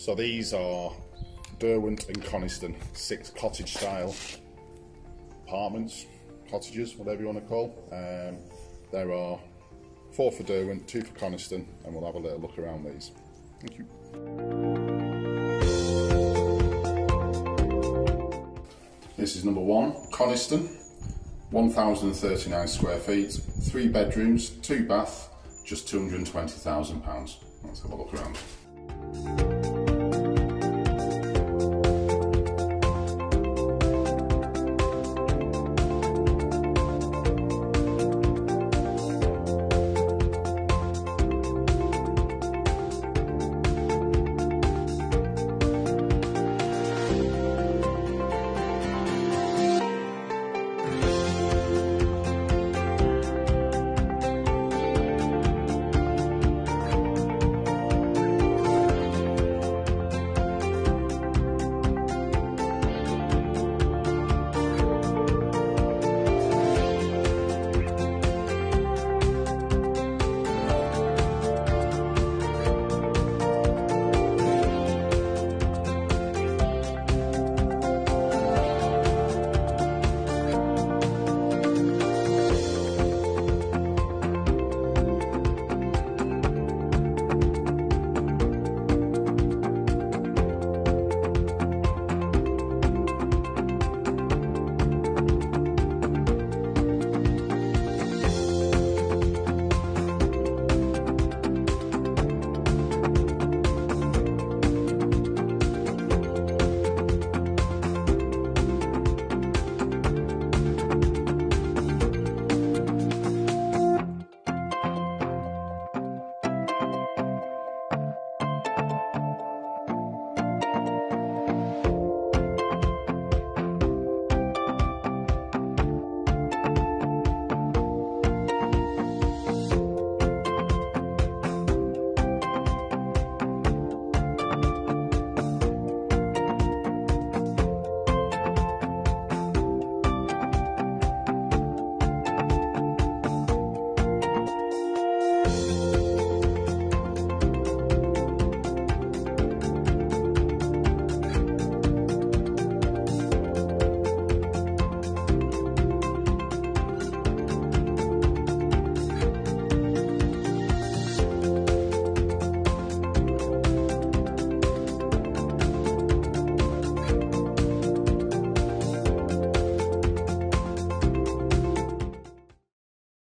So these are Derwent and Coniston, six cottage style apartments, cottages, whatever you want to call. Um, there are four for Derwent, two for Coniston, and we'll have a little look around these. Thank you. This is number one, Coniston, 1,039 square feet, three bedrooms, two bath, just £220,000. Let's have a look around.